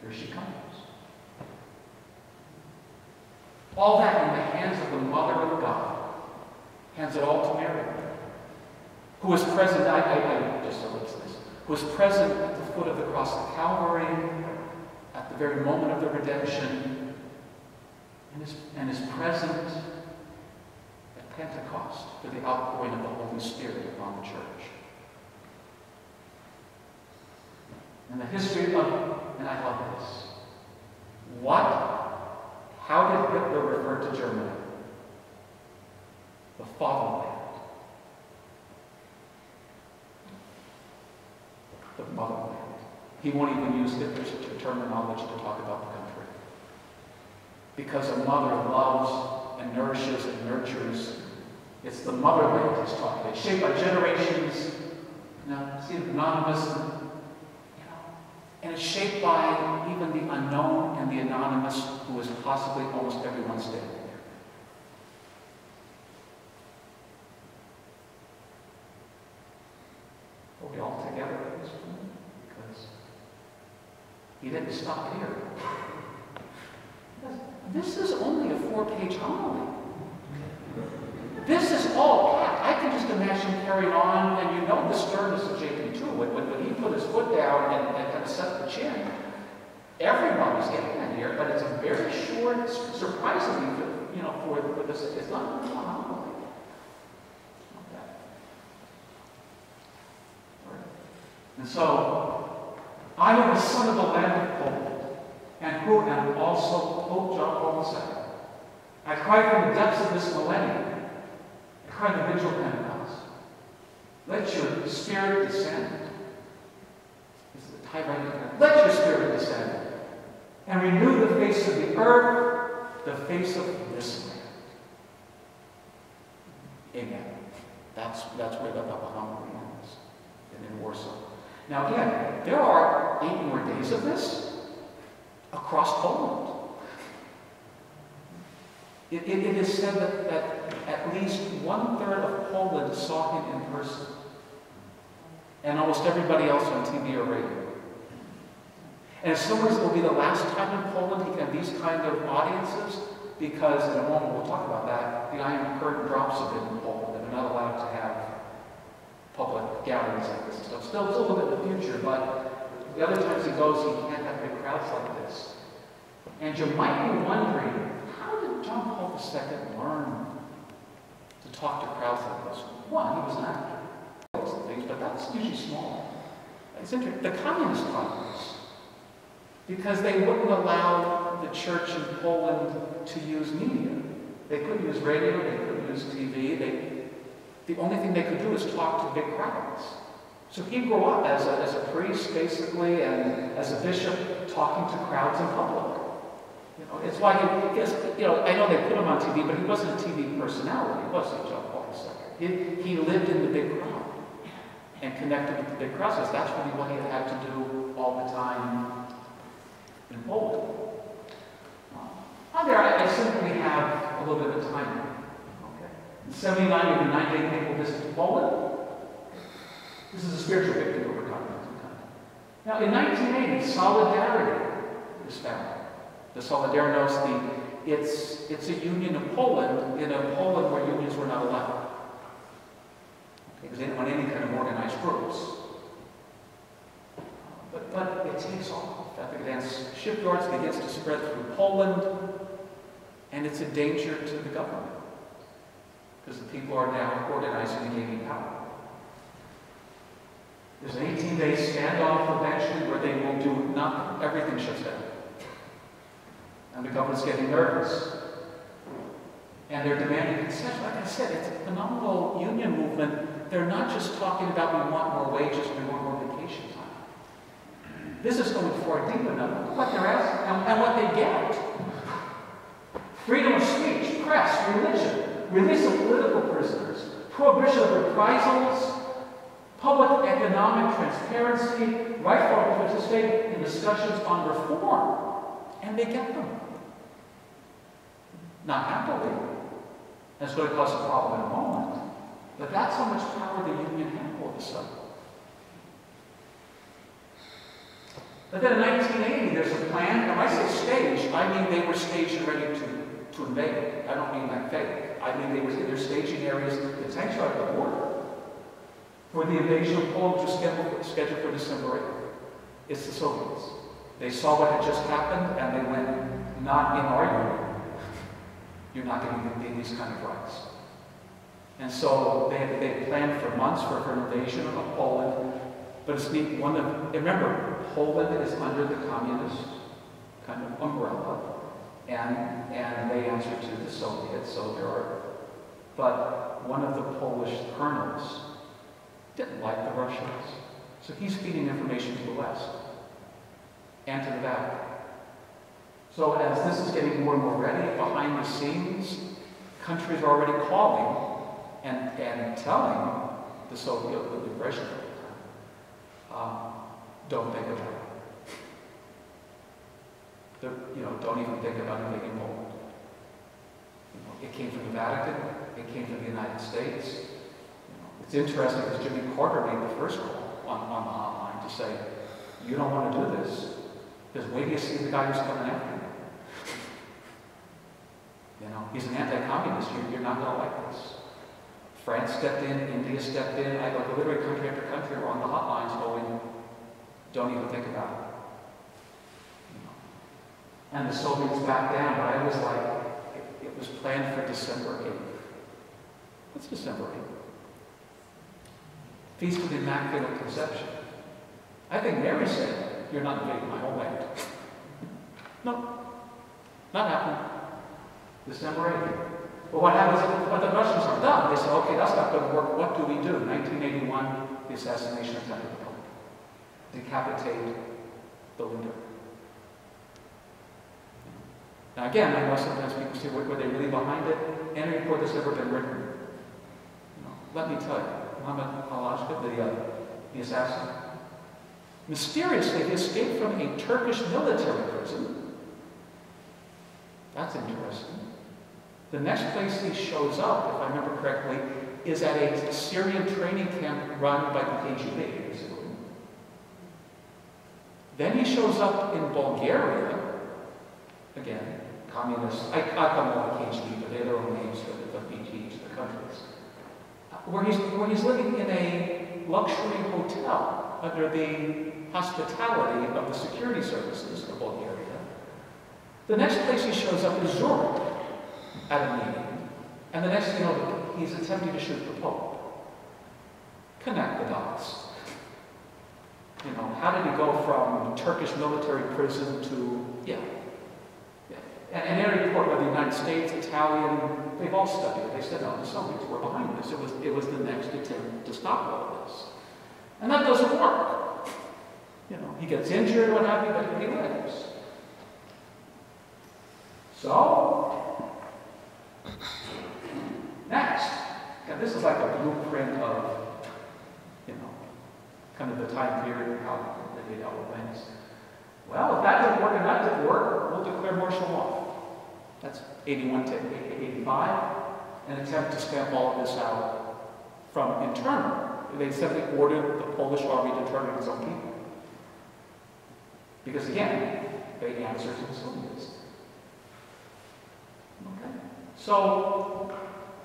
Here she comes. All that in the hands of the Mother of God. Hands it all to Mary. Who was present, I, I, I just allude this, who was present at the foot of the cross of Calvary, at the very moment of the redemption, and is, and is present at Pentecost for the outpouring of the Holy Spirit upon the church. And the history of, and I love this. What? How did Hitler refer to Germany? The fatherland. The motherland. He won't even use Hitler's terminology to talk about the country. Because a mother loves and nourishes and nurtures. It's the motherland he's talking about. Shaped by generations. Know, see, anonymous and it's shaped by even the unknown and the anonymous, who is possibly almost everyone standing there. Are we all together at this? Because he didn't stop here. This is only a four-page homily. This is all packed. I can just imagine carrying on, and you know the sternness of JP too. When he put his foot down and, and kind of set the chin, everyone was getting that here, but it's a very short, surprisingly, for, you know, for, for this, it's not homily. Okay. And so, I am the son of the land of Poland, and who am also Pope John Paul II. I cry from the depths of this millennium I cry the vigil Pentecost. Let your spirit descend. The. Let your spirit descend and renew the face of the earth, the face of this land. Amen. That's, that's where the homily ends, and in Warsaw. Now again, there are eight more days of this across Poland. It, it, it is said that, that at least one third of Poland saw him in person, and almost everybody else on TV or radio. And in some ways, it will be the last time in Poland he can have these kind of audiences, because in a moment we'll talk about that. The Iron Curtain drops a bit in Poland, and they're not allowed to have public gatherings like this and stuff. Still, a little bit in the future, but the other times he goes, he can't have big crowds like this. And you might be wondering, how did John Paul II learn to talk to crowds like this? One, he was an actor, things, but that's usually small. It's interesting. The Communist this because they wouldn't allow the church in Poland to use media. They couldn't use radio, they couldn't use TV. They, the only thing they could do is talk to big crowds. So he grew up as a, as a priest, basically, and as a bishop, talking to crowds in public. You know, it's why he, because, you know, I know they put him on TV, but he wasn't a TV personality, was he, John Paul II? He, he lived in the big crowd and connected with the big crowds. That's really what he had to do all the time in Poland. Uh, there, I, I, simply have a little bit of time. Okay. In 79, we did a nine-day papal visit Poland. This is a spiritual victory over communism. Now, in 1980, solidarity was founded the Solidarność, the, it's, it's a union of Poland in a Poland where unions were not allowed. Because they didn't want any kind of organized groups. But, but it takes off. Gdansk shipyards begins to spread through Poland, and it's a danger to the government because the people are now organizing and gaining power. There's an 18-day standoff eventually where they will do nothing. Everything shuts down. And the government's getting nervous. And they're demanding concessions. Like I said, it's a phenomenal union movement. They're not just talking about we want more wages, we want. This is going far deep enough. What they're asking and, and what they get. Freedom of speech, press, religion, release of political prisoners, prohibition of reprisals, public economic transparency, right for to participate in discussions on reform. And they get them. Not happily. That's going to cause a problem in a moment. But that's how much power the union had all of a sudden. But then in 1980, there's a plan. When I say staged, I mean they were staged and ready to, to invade. I don't mean like fake. I mean they were their staging areas. Are at the border. For the invasion of Poland was scheduled, scheduled for December 8th. It's the Soviets. They saw what had just happened and they went, not in union. You're not going to get these kind of rights. And so they, had they planned for months for, for an invasion of Poland. But it's one of, remember, Poland is under the communist kind of umbrella. And, and they answer to the Soviets, so there are, but one of the Polish colonels didn't like the Russians. So he's feeding information to the West and to the back. So as this is getting more and more ready, behind the scenes, countries are already calling and, and telling the Soviet Russian um, don't think about it. The, you know, don't even think about invading Poland. You know, it came from the Vatican. It came from the United States. You know, it's interesting because Jimmy Carter made the first call on, on the hotline to say, you don't want to do this because wait till you see the guy who's coming after you. (laughs) You know, he's an anti-communist. You're, you're not going to like this. France stepped in, India stepped in. I like literally country after country on the hotlines oh, going, don't even think about it. And the Soviets backed down, but I was like, it, it was planned for December 8th. What's December 8th? Feast of the Immaculate Conception. I think Mary said, you're not invading my homeland. (laughs) no, not happening. December 8th. But what happens when the Russians are done? They say, okay, that's not going to work. What do we do? 1981, the assassination attempt at the Pope. Decapitate the leader. Now again, I know sometimes people say, were, they really behind it? Any report that's ever been written. Let me tell you, Mehmet Ali Agca, the, uh, the assassin, mysteriously he escaped from a Turkish military prison. That's interesting. The next place he shows up, if I remember correctly, is at a Syrian training camp run by the KGB. Then he shows up in Bulgaria, again, communist, I, I call them the KGB, but they're their own names for the, to the countries, where he's, where he's living in a luxury hotel under the hospitality of the security services of Bulgaria. The next place he shows up is Zurich at a meeting. And the next thing you know, he's attempting to shoot the Pope. Connect the dots. You know, how did he go from Turkish military prison to, yeah. yeah. And, and every by the United States, Italian, they've all studied it. They said, no, the Soviets were behind this. It was, it was the next attempt to stop all of this. And that doesn't work. You know, he gets injured, what have you, but he lives. So, next, this is like a blueprint of, you know, kind of the time period and how they dealt with things. Well, if that didn't work and that didn't work, we'll declare martial law. That's 81 to 85, an attempt to stamp all of this out from internal. They simply ordered the Polish army to turn its own people. Because again, they answer to the Soviets. So,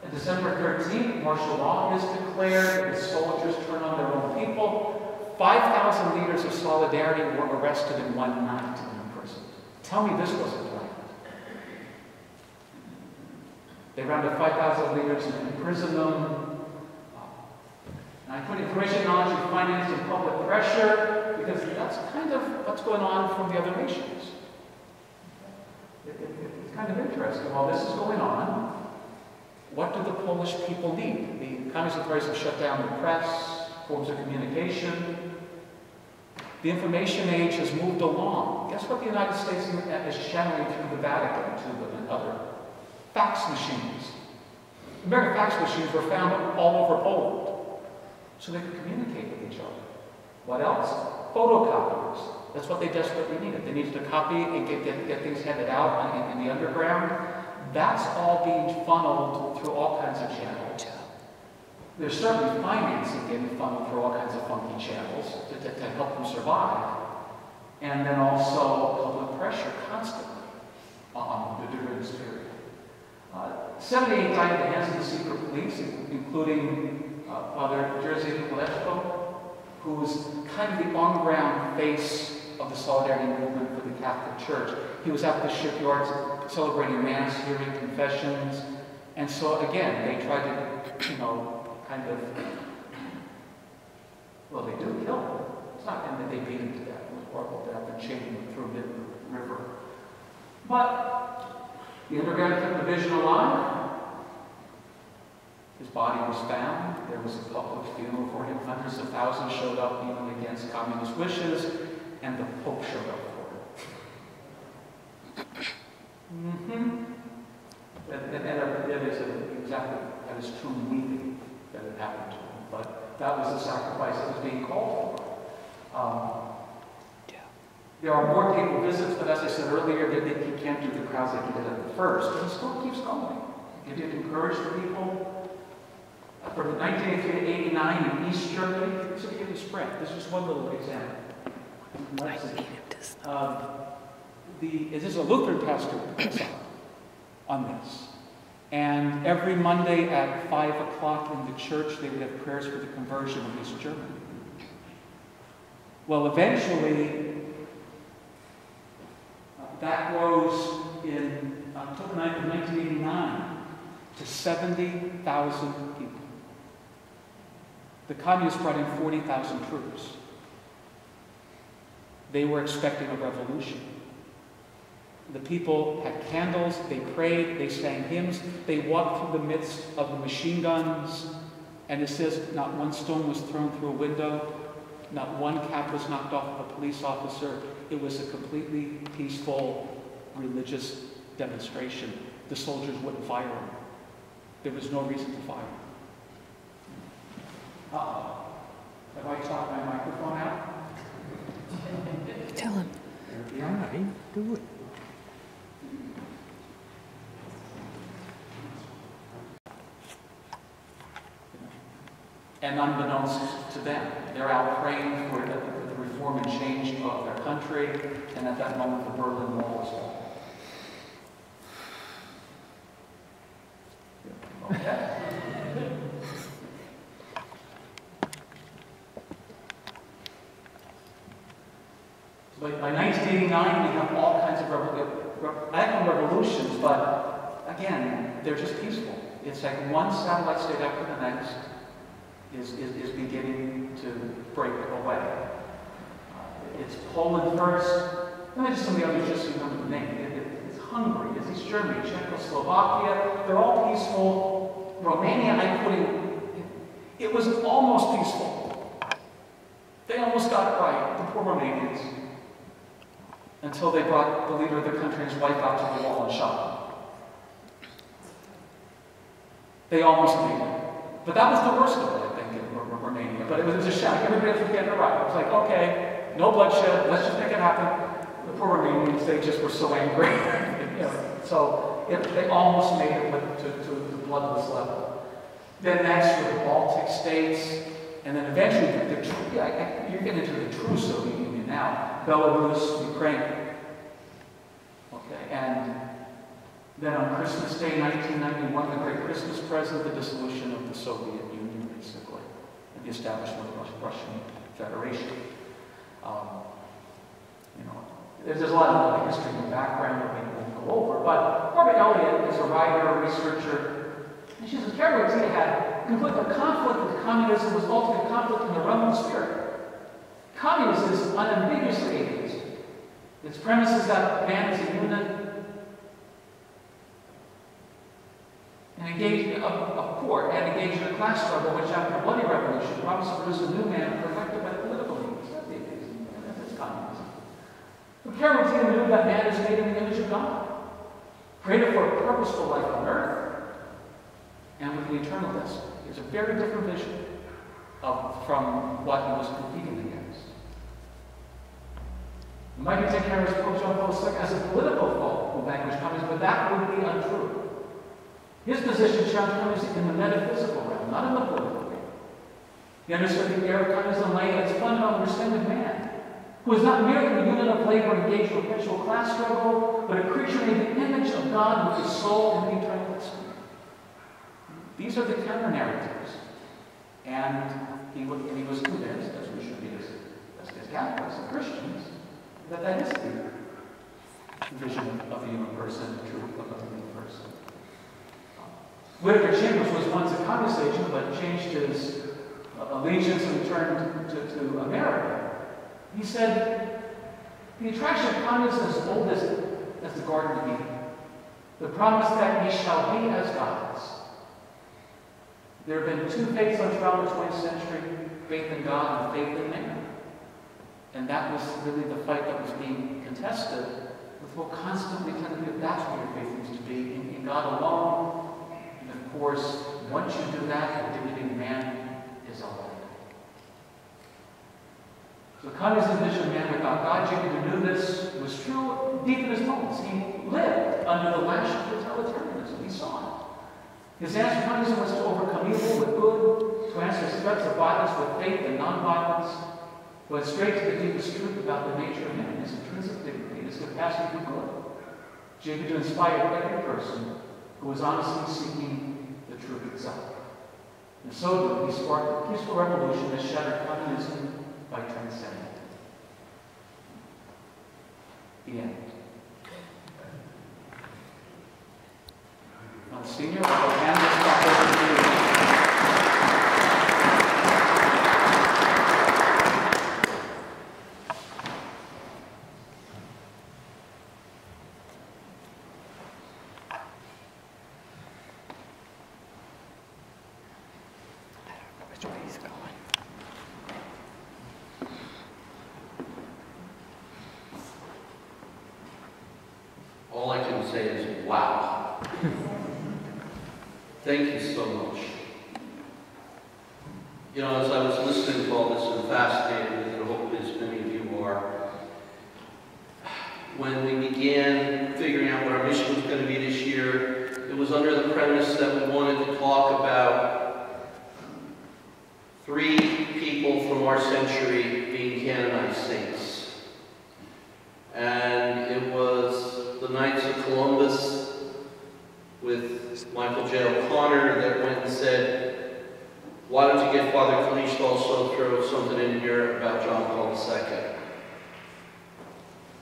on December 13th, martial law is declared. The soldiers turn on their own people. 5,000 leaders of solidarity were arrested in one night and imprisoned. Tell me this wasn't planned. They rounded 5,000 leaders and imprisoned them. And I put information, knowledge, and finance and public pressure because that's kind of what's going on from the other nations. It- it- it's kind of interesting. While this is going on, what do the Polish people need? The communist authorities have shut down the press, forms of communication. The information age has moved along. Guess what the United States uh, is channeling through the Vatican to them and other fax machines. American fax machines were found all over Poland, so they could communicate with each other. What else? Photocopiers. That's what they desperately needed. They needed to copy and get, get, get things handed out in, in the underground. That's all being funneled through all kinds of channels. There's certainly financing getting funneled through all kinds of funky channels to, to, to help them survive. And then also public pressure constantly on during this period. Uh, 78 died at the hands of the secret police, including uh, Father Jerzy Kolechko, who was kind of the on-ground face of the solidarity movement for the Catholic Church. He was at the shipyards celebrating Mass, hearing confessions, and so again, they tried to, you know, kind of, well, they do kill him. It's not that they beat him to death. It was horrible death and chained him through mid river. But the underground kept the vision alive. His body was found. There was a public funeral for him. Hundreds of thousands showed up even against communist wishes, and the Pope showed up for him. Mm-hmm. And, and, and that is exactly at his tomb weeping that it happened to him. But that was the sacrifice that was being called for. Um, there are more people visits, but as I said earlier, they, they, he can't do the crowds like he did at the first, but he still keeps going. He did encourage the people. From 1983 to 89 in East Germany, this will give you a spread. This is one little example. See. Um, the, this is a Lutheran pastor on this. And every Monday at 5 o'clock in the church, they would have prayers for the conversion of this German. Well, eventually, uh, that rose in October 9th of 1989 to 70,000 people. The communists brought in 40,000 troops. They were expecting a revolution. The people had candles, they prayed, they sang hymns, they walked through the midst of the machine guns, and it says not one stone was thrown through a window, not one cap was knocked off of a police officer. It was a completely peaceful religious demonstration. The soldiers wouldn't fire them. There was no reason to fire them. Uh-oh. Have I talked my microphone out? (laughs) Tell him. do it. And unbeknownst to them, they're out praying for the, the reform and change of their country, and at that moment the Berlin Wall was falling. (laughs) Okay. So by, by 1989, we have all kinds of revolutions, but again, they're just peaceful. It's like one satellite state after the next is, is, is beginning to break away. Uh, it's Poland first. Let me just some of the others just so you know the name. It, it, it's Hungary, it's East Germany, Czechoslovakia. They're all peaceful. Romania, I put in, it, it was almost peaceful. They almost got it right, the poor Romanians. Until they brought the leader of the country and his wife out to the wall and shot them. They almost made it. But that was the worst of it, I think, in Romania. But it was, a shock. Everybody else was getting it right. It was like, okay, no bloodshed. Let's just make it happen. The poor Romanians, they just were so angry. (laughs) you know, so it, they almost made it with, to, to the bloodless level. Then next were the Baltic states. And then eventually, the, the, yeah, you're getting into the true Soviet now. Belarus, Ukraine. Okay, and then on Christmas Day 1991, the great Christmas present, the dissolution of the Soviet Union, basically, and the establishment of the Russian Federation. Um, you know, There's, a lot of history and background that we won't go over, but Barbara Elliott is a writer, a researcher, and she says Karol Wojtyla had conflict, a conflict with communism was ultimately a conflict in the of spirit. Communism is unambiguously atheist. Its premise is that man is a unit and engaged a, a poor and engaged in a class struggle which after a bloody revolution promised to produce a new man perfected by political means. That's atheism. That's communism. But Wojtyla knew that man is made in the image of God, created for a purposeful life on earth, and with an eternal destiny. It's a very different vision of, from what he was competing against. Might take care of Pope John Paul II as a political foe who vanquished communism, but that would be untrue. His position challenged communism in the metaphysical realm, not in the political realm. He understood the era of communism lay at its fundamental understanding of man, who is not merely a unit of labor engaged in perpetual class struggle, but a creature made in the image of God with his soul and the eternal destiny. These are the counter narratives. And he, wa- and he was convinced, as we should be as, as Catholics and Christians, that that is the vision of the human person, the truth of the human person. Whittaker Chambers was once a communist agent, but changed his uh, allegiance and returned to, to America. He said, the attraction of communism is as old as, as the Garden of Eden. The promise that we shall be as gods. There have been two faiths on trial in the 20th century, faith in God and faith in man. And that was really the fight that was being contested, with will constantly tell you that's where your faith needs to be, in, in God alone. And of course, once you do that, the dignity of man is elevated. So vision of man without God, Jacob knew this, was true deep in his bones. He lived under the lash of totalitarianism. He saw it. His answer to was to overcome evil with good, to answer threats of violence with faith and nonviolence, went straight to the deepest truth about the nature of man, his intrinsic dignity, his capacity for good. Jacob to inspire every person who was honestly seeking the truth itself. And so he sparked a peaceful revolution that shattered communism by transcending it. The end. Monsignor, I will hand this back over to you. Which way he's going? Say is, wow. Thank you so much. You know, as I was listening to all this and fascinated with it, I hope as many of you are, when we began figuring out what our mission was going to be this year, it was under the premise that we wanted to talk about three people from our century being canonized saints. And it was the Knights of Columbus with Michael J. O'Connor that went and said, why don't you get Father Kalish to also throw something in here about John Paul II?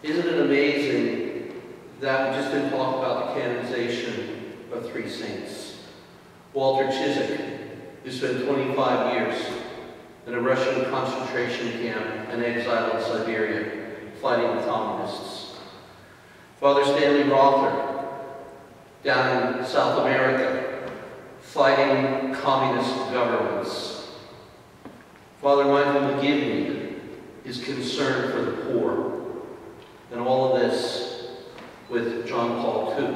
Isn't it amazing that we just didn't talk about the canonization of three saints? Walter Ciszek, who spent 25 years in a Russian concentration camp and exiled in Siberia, fighting the communists. Father Stanley Rother, down in South America, fighting communist governments. Father Michael McGivney is concerned for the poor. And all of this with John Paul II.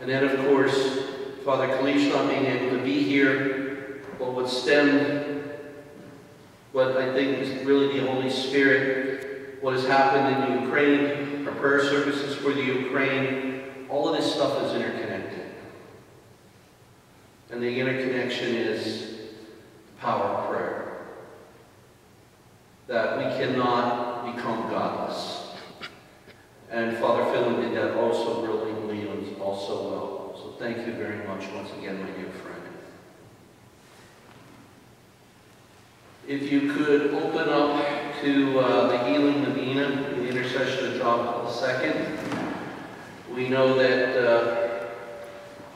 And then, of course, Father Kalish not being able to be here, but what stemmed what I think is really the Holy Spirit, what has happened in Ukraine, our prayer services for the Ukraine, all of this stuff is interconnected. And the interconnection is the power of prayer. That we cannot become godless. And Father Philip did that also brilliantly and also well. So thank you very much once again, my dear friend. If you could open up to uh, the healing of Enoch, the intercession of John Paul II. We know that uh,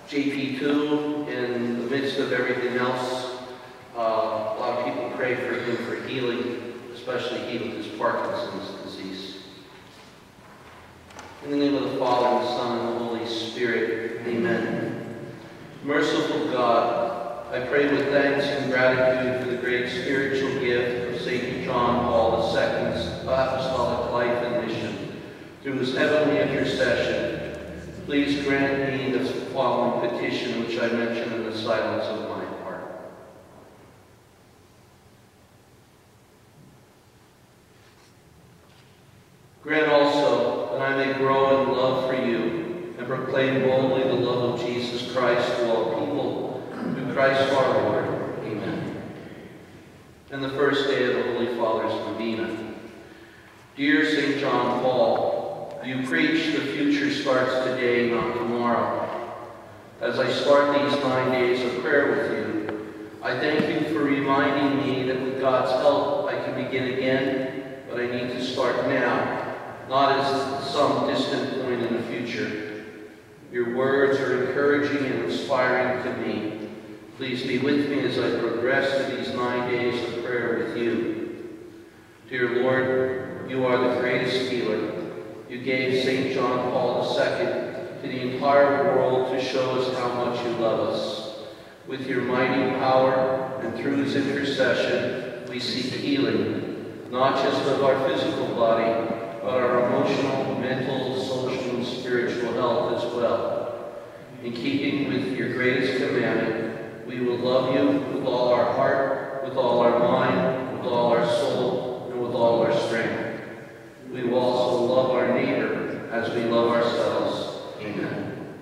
JP2, in the midst of everything else, uh, a lot of people pray for him for healing, especially healing his Parkinson's disease. In the name of the Father, and the Son, and the Holy Spirit, amen. Merciful God, I pray with thanks and gratitude for the great spiritual gift of St. John Paul II's apostolic life and mission. Through his heavenly intercession, please grant me the following petition which I mention in the silence of my heart. Grant also that I may grow in love for you and proclaim boldly the love of Jesus Christ to all people, through Christ our Lord. Amen. And the first day of the Holy Father's Novena. Dear St. John Paul, you preach the future starts today, not tomorrow. As I start these nine days of prayer with you, I thank you for reminding me that with God's help I can begin again, but I need to start now, not as some distant point in the future. Your words are encouraging and inspiring to me. Please be with me as I progress through these nine days of prayer with you. Dear Lord, you are the greatest healer. You gave St. John Paul II to the entire world to show us how much you love us. With your mighty power and through his intercession, we seek healing, not just of our physical body, but our emotional, mental, social, and spiritual health as well. In keeping with your greatest commandment, we will love you with all our heart, with all our mind, with all our soul, and with all our strength. We will also love our neighbor as we love ourselves. Amen.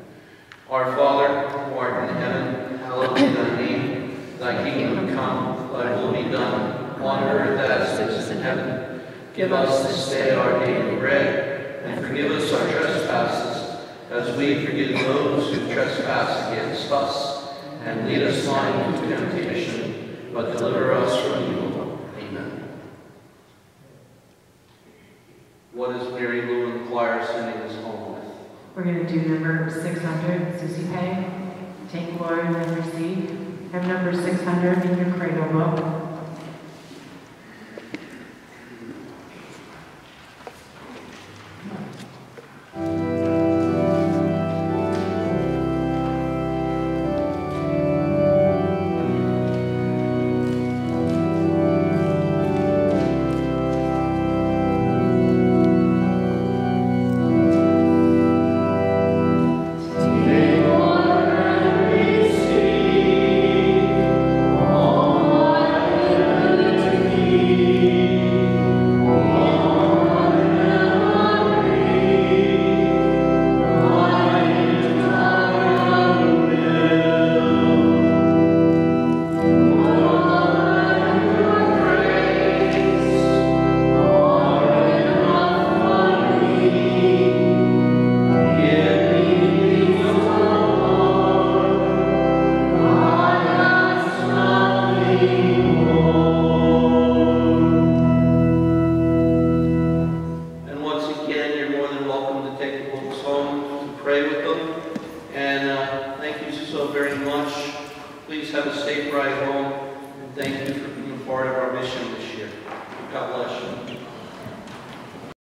Our Father, who art in heaven, hallowed be thy name. Thy kingdom come, thy will be done, on earth as it is in heaven. Give us this day our daily bread, and forgive us our trespasses, as we forgive those who trespass against us. Lead us not into temptation, but deliver us from evil. Amen. What is Mary Lou choir sending us home with? We're going to do number 600, Suscipe. Take glory and receive. Have number 600 in your cradle book.